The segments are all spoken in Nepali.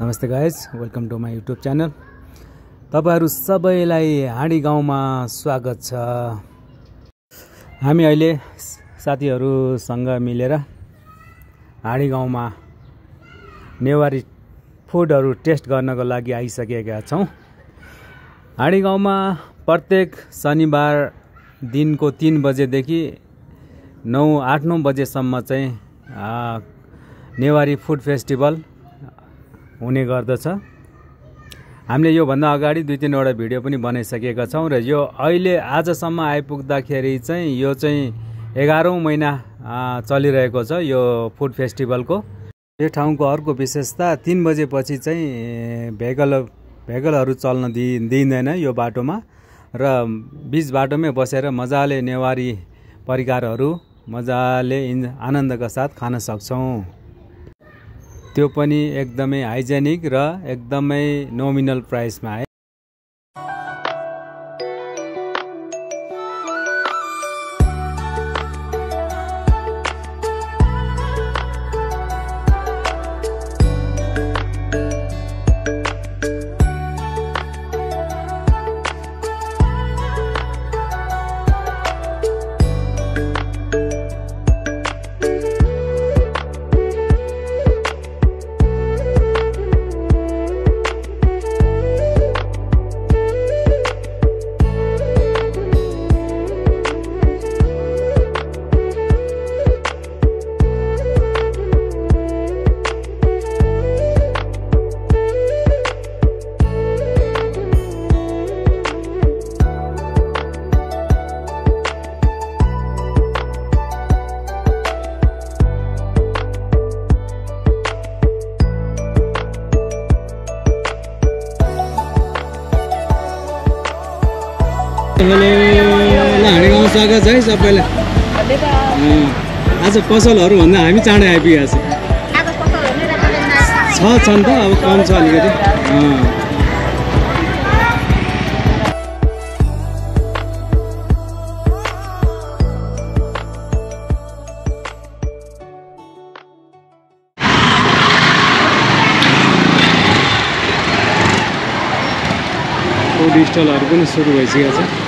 नमस्ते guys welcome to my YouTube channel तपाईँहरू सबैलाई हाँडी गाउँमा स्वागत छ। हामी अहिले साथीहरूसँग मिलेर हाँडी गाउँमा नेवारी फुडहरू टेस्ट गर्नको लागि आइसकेका छौँ। हाँडी गाउँमा प्रत्येक शनिबार दिनको तिन बजेदेखि नौ आठ नौ बजेसम्म चाहिँ नेवारी फुड फेस्टिभल हुने गर्दछ। हामीले योभन्दा अगाडि दुई तिनवटा भिडियो पनि बनाइसकेका छौँ र यो अहिले आजसम्म आइपुग्दाखेरि चाहिँ यो चाहिँ एघारौँ महिना चलिरहेको छ यो फुड फेस्टिभलको। यो ठाउँको अर्को विशेषता तिन बजेपछि चाहिँ ए, भेकल भेकलहरू चल्न दि दिइँदैन यो बाटोमा र बिच बाटोमै बसेर मजाले नेवारी परिकारहरू मजाले आनन्दका साथ खान सक्छौँ। त्यो पनि एकदमै हाइजेनिक र एकदमै नोमिनल प्राइसमा है गाउँ स्वागत छ है सबैलाई। आज पसलहरू भन्दा हामी चाँडै आइपुगेको छ। छन् त अब कम छ अलिकति। फुड स्टलहरू पनि सुरु भइसकेको छ।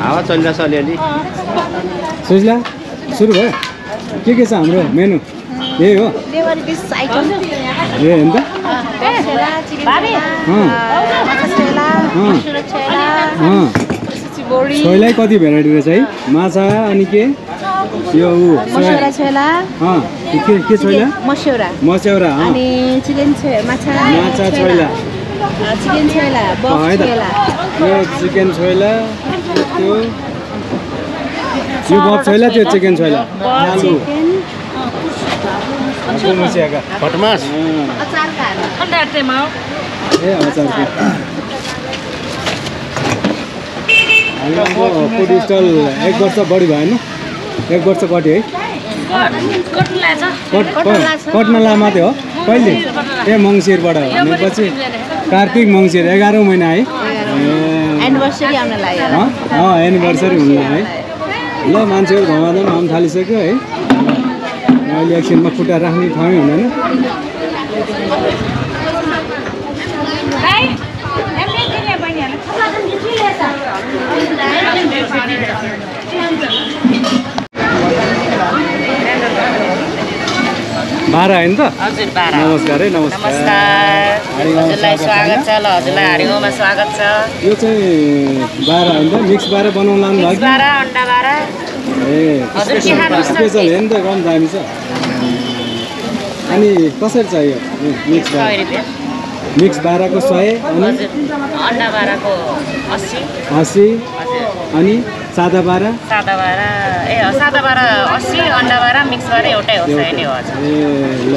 हावा चलिरहेछ अलिअलि सुझला सुरु भयो। के के छ हाम्रो मेनु? यही हो। ए हो नि त। छोइलाई कति भेराइटी रहेछ है? माछा अनि के? यो ऊ। के के छोइला मस्यौरा मस्यौरा अँ अनि चिकन छो माछा माछा छोइला चिकन छोला छोला यो चिकन त्यो यो बफ छोइला त्यो चिकन आलु फटमास अचारका ए फुड स्टल एक वर्ष बढी भएन एक वर्ष कति है कट कट्न ला मात्रै हो। कहिले? ए मङ्सिरबाट भनेपछि कार्तिक मङ्सिर एघारौँ महिना है। एनिभर्सरी हुनु है। ल मान्छेहरू घमाउनु आउनु थालिसक्यो है। अहिले एकछिनमा खुट्टा राख्ने ठाउँ हुँदैन। बाह्र होइन त? हजुर बाह्र नमस्कार है नमस्कार। हजुरलाई स्वागत छ ल हजुरलाई हरिगाउँमा स्वागत छ। यो चाहिँ बाह्र होइन त? मिक्स बाह्र बनाउनु लानु भयो बाह्र अन्डा बाह्र ए? स्पेसल हेर्नु त कम दामी छ। अनि कसरी चाहियो? मिक्स बाह्र मिक्स बाह्रको सय अन्डा बाह्रको अस्सी। असी हजुर। अनि सादा बाह्र? सादा बाह्र ए अँ, सादा बाह्र अस्सी अन्डा बाह्र मिक्स बाह्र एउटै हो सय नै हो हजुर। ए ल।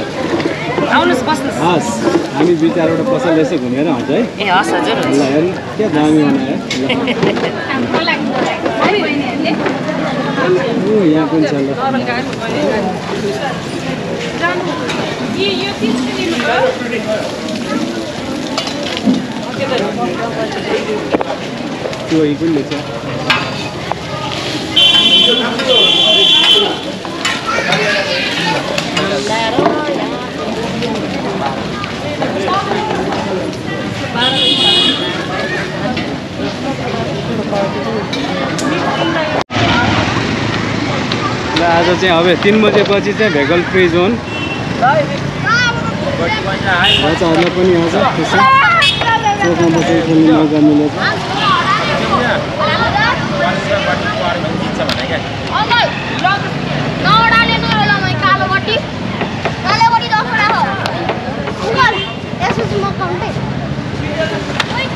आउनुहोस् बस्नुहोस्। हस् हामी दुई चारवटा पसल यसो घुमेर हुन्छ है। ए हस् हजुर ल हेर्नु क्या दामी बनायो ओ यहाँ पनि छ ल। त्यो यही पनि लेख्छ ल आज चाहिँ अब तिन बजेपछि चाहिँ भेकल फ्री जोन। बच्चाहरूलाई पनि खुसी। चोकमा बसेर खेल्ने मौका मिलेछ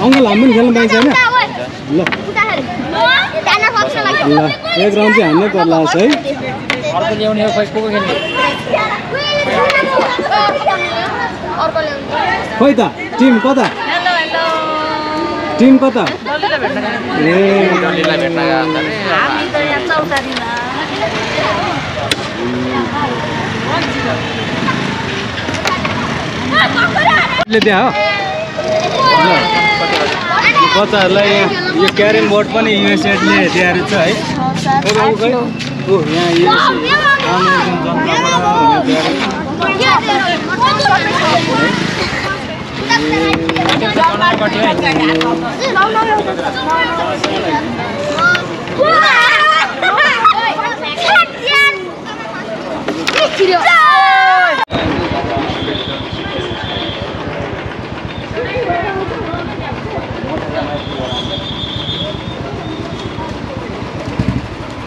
अङ्कल हामी पनि खेल्नु पाइन्छ होइन ल ल एक राउन्ड चाहिँ हान्नै पर्ला है खोइ त टिम कता टिम कता? ए त्यहाँ हो। यो क्यारम बोर्ड पनि युएसएडले दिएर छ है। ओ यहाँ अमेरिकन जनताबाट दिएर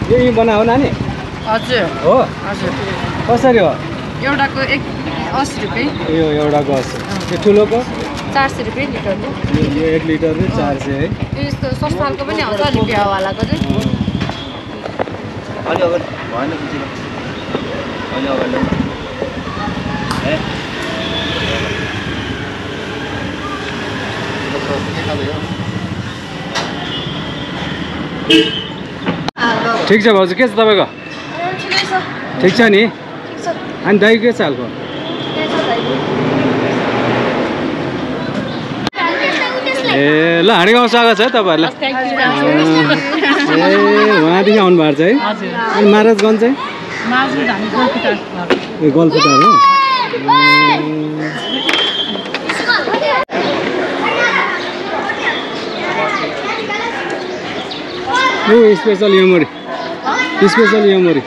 यो यी बनायो नानी। हजुर। हो? हजुर। कसरी हो? एउटाको एक असी रुपियाँ। यो एउटाको अस्सी। यो ठुलोको? चार सय रुपियाँ लिटरको यो यो एक लिटरको चार सय है। यो यस्तो सस्तोको पनि आउँछ अलिक बिहावालाको चाहिँ। ठिक छ भाउजू के छ तपाईँको? ठिक छ। नि? अनि दही के छ हालको? ए ल हाँडी गाउँ स्वागत छ है तपाईँहरूलाई। ए उहाँदेखि आउनु भएको छ है। अनि महाराजगञ्ज चाहिँ? ए गलफुटार हो। Special yomari. Special yomari.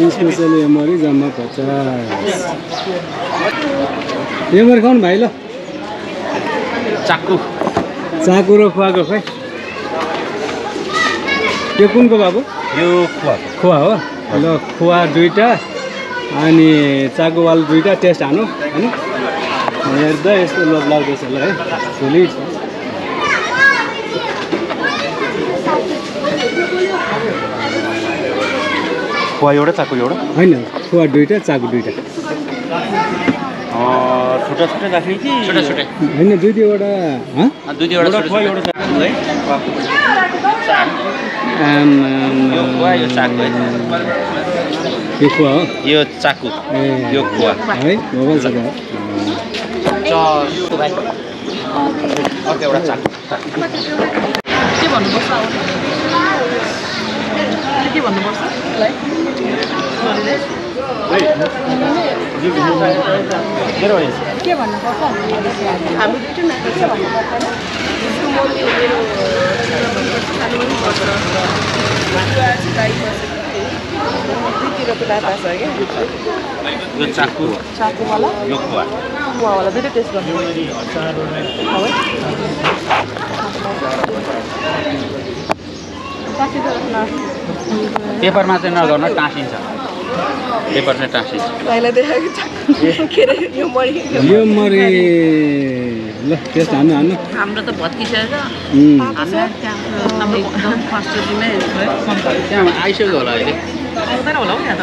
Special यमरी जम्मा पचास। यमरी खाउनु भाइ ल? चाकु। चाकु र खुवाको खोइ। यो कुनको बाबु? यो खुवा खुवा हो? ल खुवा दुइटा अनि चाकुवाल दुइटा टेस्ट हानु होइन हेर्दा यस्तो लोभ लाग्दैछ ल है। फुली खुवा एउटा चाकु एउटा? होइन खुवा दुइटा चाकु दुइटा। छुट्टा छुट्टै राख्ने कि? छुट्टा छुट्टै। होइन दुई दुईवटा? दुई दुईवटा खुवा एउटा चाकु है? यो खुवा यो चाकु है? यो खुवा हो? यो चाकु ए। यो खुवा। है एउटा चाकु। के भन्नुपर्छ? अब के भन्नुपर्छ? के भन्नुपर्छ? यो चाकु चाकुवाला? यो खुवा। कुवावाला दुइटै टेस्ट गर्नु। पेपरमा चाहिँ नगर्नु टाँसिन्छ। पेपर चाहिँ टाँसिन्छ। यो मरि यो मरे ल त्यस्तो हान्नु हान्नु। हाम्रो त भत्किसकेको आइसक्यो होला अहिले। आउँदैन होला हौ यहाँ त।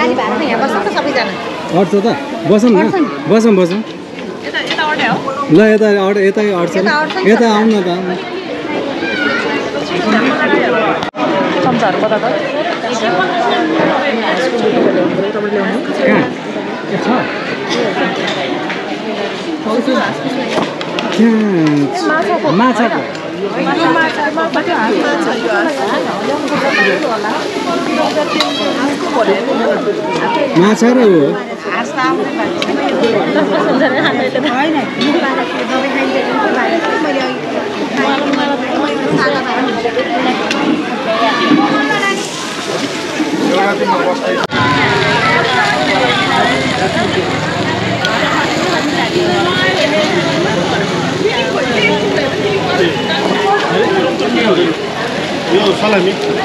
भाडा त यहाँ बस्छ त सबैजना। अट्छ त। बसौँ न। बसौँ बसौँ। ल यता अट यतै अट्छ यता आउनु न। त। चम्चाहरू कता त कहाँ? ए, छ। त्यहाँ माछाको माछा र हो Olha, amigo.